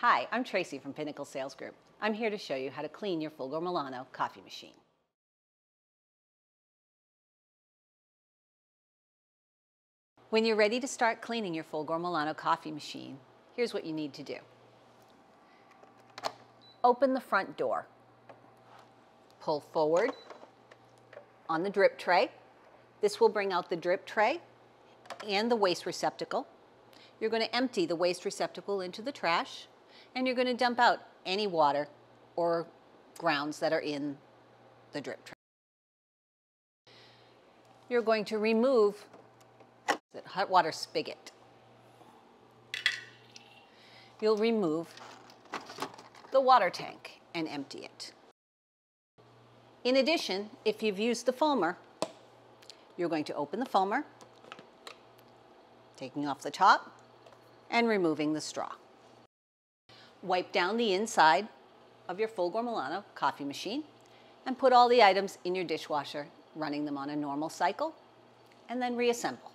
Hi, I'm Tracy from Pinnacle Sales Group. I'm here to show you how to clean your Fulgor Milano coffee machine. When you're ready to start cleaning your Fulgor Milano coffee machine, here's what you need to do. Open the front door. Pull forward on the drip tray. This will bring out the drip tray and the waste receptacle. You're going to empty the waste receptacle into the trash and you're going to dump out any water or grounds that are in the drip tray. You're going to remove the hot water spigot. You'll remove the water tank and empty it. In addition, if you've used the foamer, you're going to open the foamer, taking off the top and removing the straw. Wipe down the inside of your Fulgor Milano coffee machine and put all the items in your dishwasher, running them on a normal cycle, and then reassemble.